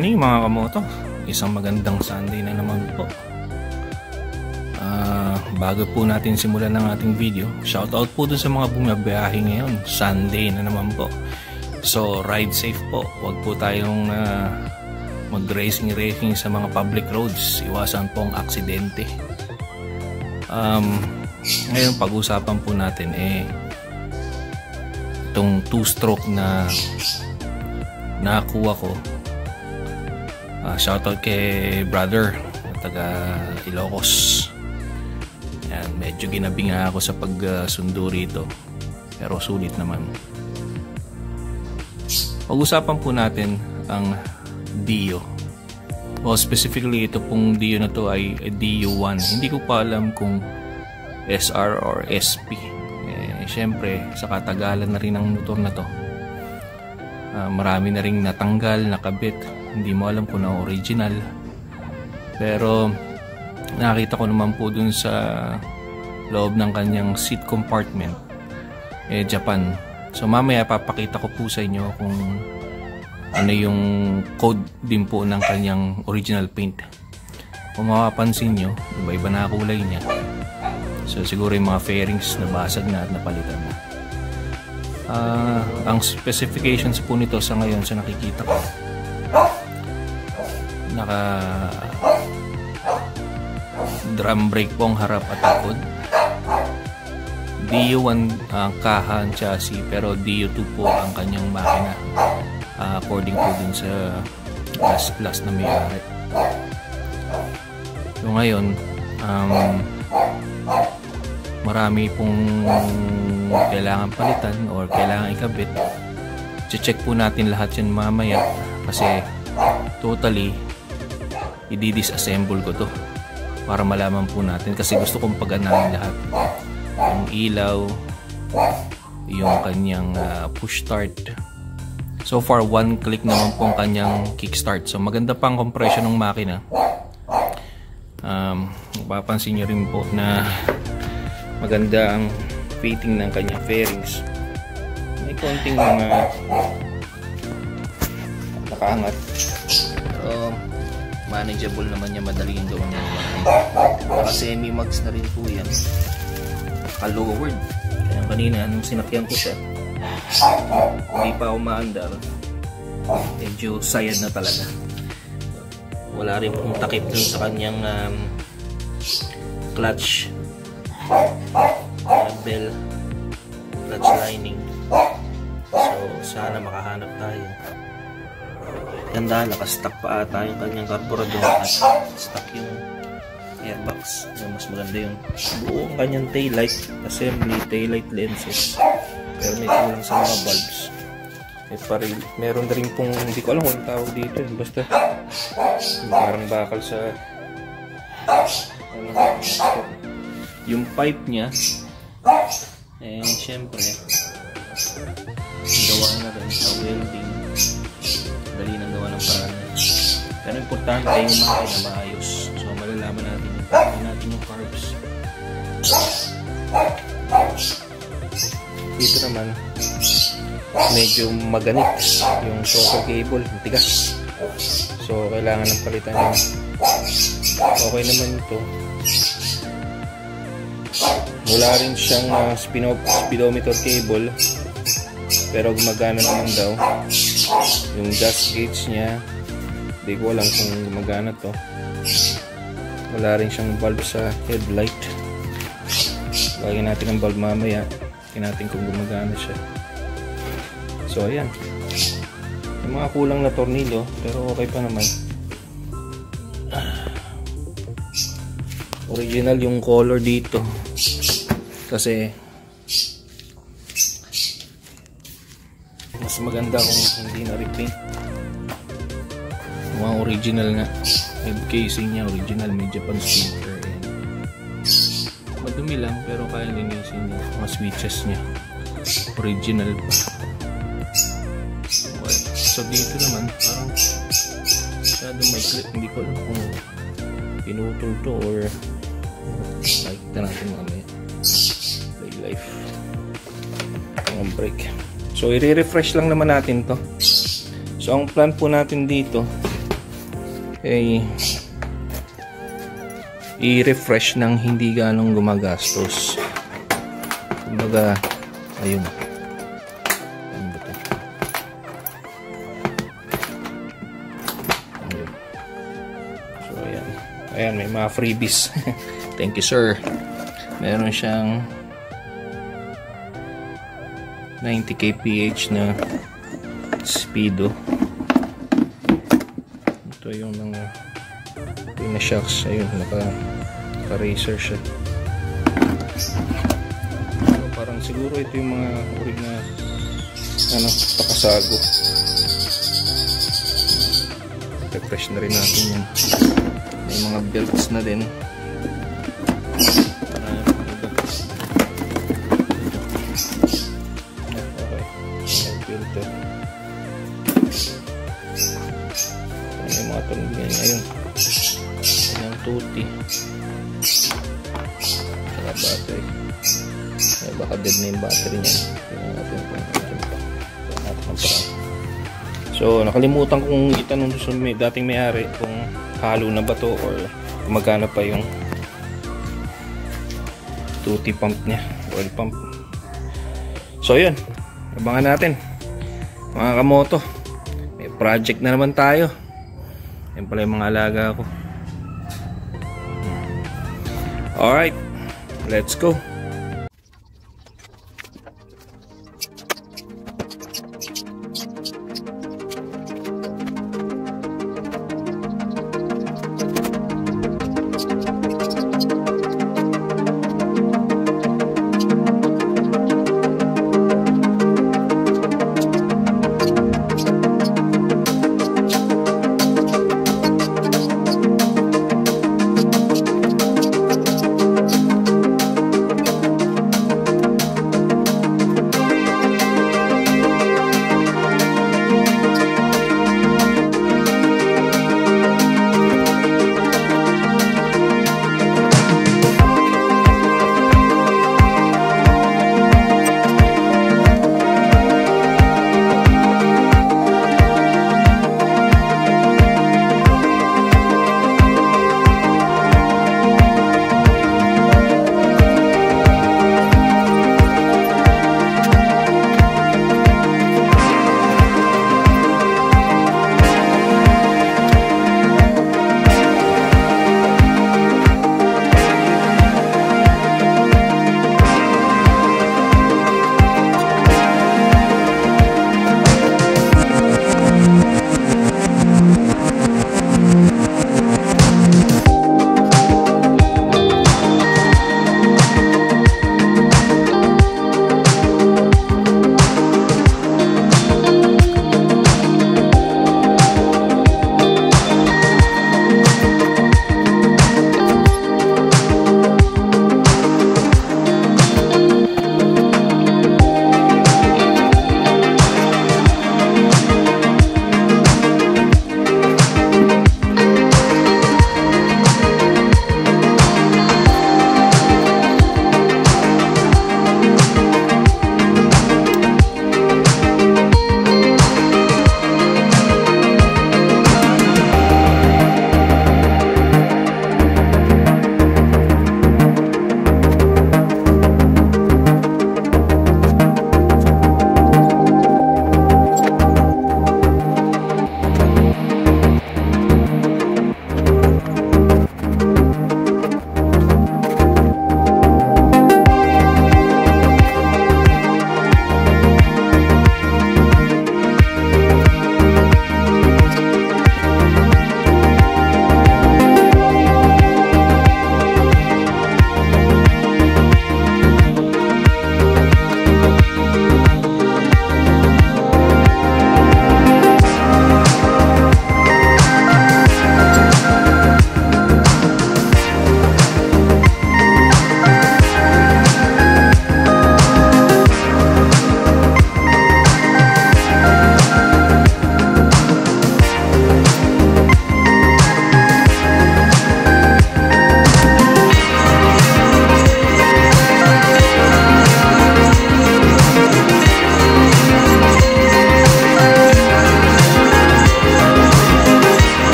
Morning mga kamoto. Isang magandang Sunday na naman po. Uh, bago po natin simulan ng ating video, shoutout po dun sa mga bumabiyahe ngayon. Sunday na naman po. So, ride safe po. Huwag po tayong uh, mag-racing-racing sa mga public roads. Iwasan po ang aksidente. Um, ngayon, pag-usapan po natin eh itong two-stroke na nakuha ko Uh, shoutout kay brother taga Ilocos. Yan, medyo ginabi ako sa pagsundo uh, rito. Pero sulit naman. Pag-usapan po natin ang Dio. O specifically ito pong Dio na to ay Dio1. Hindi ko pa alam kung SR or SP. Eh, Siyempre, sa katagalan na rin ng motor na to. Uh, marami na rin natanggal, nakabit hindi mo alam kung na original. Pero nakita ko naman po dun sa loob ng kanyang seat compartment eh Japan. So mamaya papakita ko po sa inyo kung ano yung code din po ng kanyang original paint. Kung mapapansin nyo iba iba na kulay niya. So siguro yung mga fairings na basag na at napalitan na. Uh, ang specifications po nito sa ngayon sa nakikita ko naka drum brake po ang harap at likod DU1 ang uh, kaha ang chassis pero DU2 po ang kanyang makina uh, according po dun sa last, last na may-ari. So ngayon um, marami pong kailangan palitan or kailangan ikabit. Check po natin lahat yan mamaya kasi totally i-disassemble ko to para malaman po natin kasi gusto kong paganahin lahat. Yung ilaw yung kanyang uh, push start. So far one click naman po ang kanyang kickstart. So maganda pa ang compression ng makina. Um, mapapansin nyo rin po na maganda ang fitting ng kanyang fairings. May konting mga nakaangat. So manageable naman niya madali yung gawin niya. Naka semi mags na rin po yan. Lowered kaya kanina nung sinakyan ko siya hindi pa ako maandar medyo sayad na talaga. Wala rin pong takip dun sa kanyang um, clutch. Uh, bell clutch lining. So sana makahanap tayo Ganda, nakastock pa ata yung kanyang carburetor at stock yung airbox. So, mas maganda yung buong kanyang taillight assembly, taillight lenses. Pero may kulang sa mga bulbs. May paril. Meron na rin pong, hindi ko alam kung tawag dito. Basta, parang bakal sa ano, yung pipe niya and syempre gawa na rin sa welding dali ng gawa ng paraan. Pero importante yung makina maayos. So malalaman natin yung pagkain natin yung carbs. Dito naman, medyo maganit yung shocker cable, matigas. So kailangan ng palitan yun. Okay naman ito. Wala rin siyang uh, speedometer cable pero gumagana naman daw yung gas gauge niya hindi ko alam kung gumagana to. Wala rin siyang bulb sa headlight lagyan natin ang bulb mamaya. Tingnan natin kung gumagana siya. So ayan. Yung mga kulang na tornilyo pero okay pa naman. Original yung color dito. Kasi maganda kung hindi na repaint. Mga original nga head casing niya original may Japan speaker and madumi lang pero kaya linisin niya. Mga switches niya. Original. Pa okay. so dito naman parang masyado may clip. Hindi ko alam kung pinutol to or nakikita natin mamaya. Play life. Ang brake So, i-refresh lang naman natin to. So, ang plan po natin dito ay i-refresh ng hindi ganong gumagastos. Kumbaga, ayun. Ano. So, ayan. Ayan, may mga freebies. Thank you, sir. Meron siyang 90 kph na speedo. Ito yung mga ito yung na shocks ayun naka, naka racer siya. So, parang siguro ito yung mga uri na ano pakasago. Refresh na rin natin yan may mga belts na din dead na yung battery niya. Tingnan natin kung natin so nakalimutan kong itanong sa may, dating may-ari kung halo na ba to or magkano pa yung tuti pump niya oil pump. So yun. Abangan natin mga kamoto. May project na naman tayo. Yan pala yung mga alaga ko. Alright, let's go.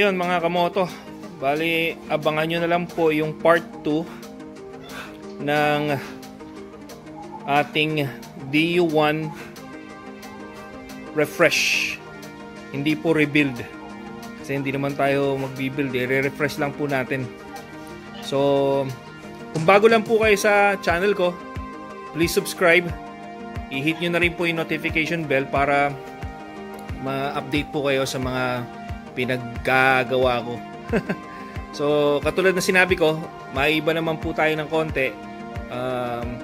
Ayun mga kamoto. Bali, abangan nyo na lang po yung part 2 ng ating DU1 refresh. Hindi po rebuild. Kasi hindi naman tayo magbibuild. Eh. Re-refresh lang po natin. So, kung bago lang po kayo sa channel ko, please subscribe. I-hit nyo na rin po yung notification bell para ma-update po kayo sa mga pinaggagawa ko. so, katulad na sinabi ko, maiba naman po tayo ng konti. Um,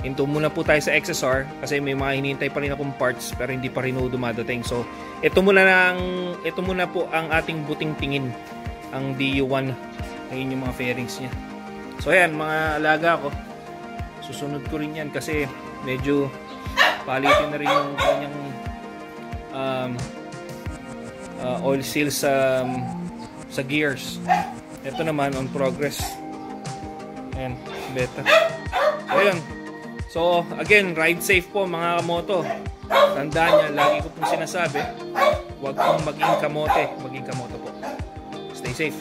into muna po tayo sa XSR kasi may mga hinihintay pa rin akong parts pero hindi pa rin dumadating. So, ito muna lang, ito muna po ang ating buting tingin ang DU1 ayun yung mga fairings niya. So, ayan, mga alaga ko. Susunod ko rin yan kasi medyo palitin na rin yung kanyang um, uh, oil seal sa um, sa gears. Ito naman on progress. Ayan, beta. Ayan. So, again, ride safe po mga kamoto. Tandaan niya, lagi ko pong sinasabi, huwag pong maging kamote, maging kamoto po. Stay safe.